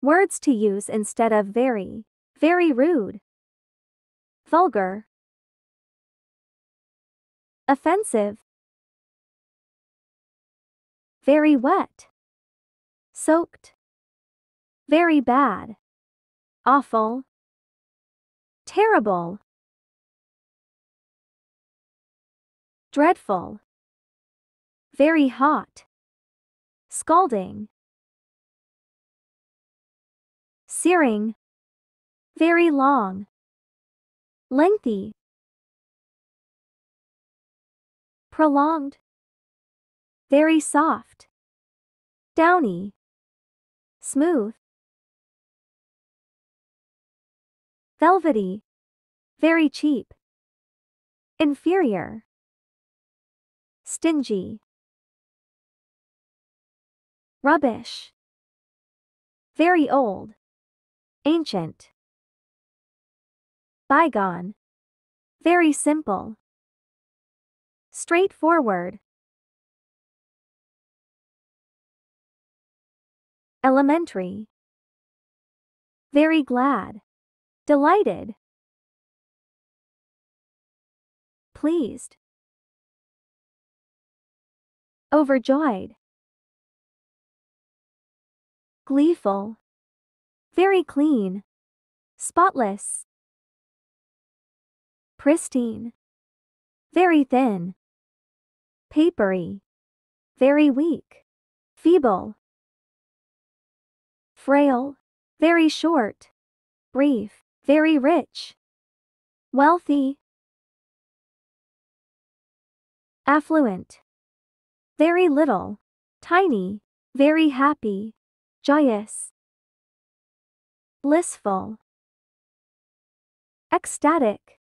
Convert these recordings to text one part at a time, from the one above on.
Words to use instead of very. Very rude. Vulgar. Offensive. Very wet. Soaked. Very bad. Awful. Terrible. Dreadful. Very hot. Scalding. Searing. Very long. Lengthy. Prolonged. Very soft. Downy. Smooth. Velvety. Very cheap. Inferior. Stingy. Rubbish. Very old. Ancient. Bygone. Very simple. Straightforward. Elementary. Very glad. Delighted. Pleased. Overjoyed. Gleeful. Very clean. Spotless. Pristine. Very thin. Papery. Very weak. Feeble. Frail. Very short. Brief. Very rich. Wealthy. Affluent. Very little. Tiny. Very happy. Joyous. Blissful. Ecstatic.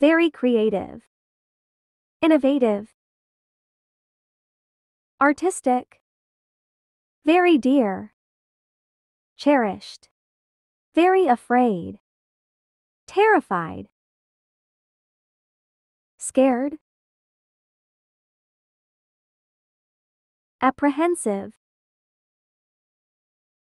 Very creative. Innovative. Artistic. Very dear. Cherished. Very afraid. Terrified. Scared. Apprehensive.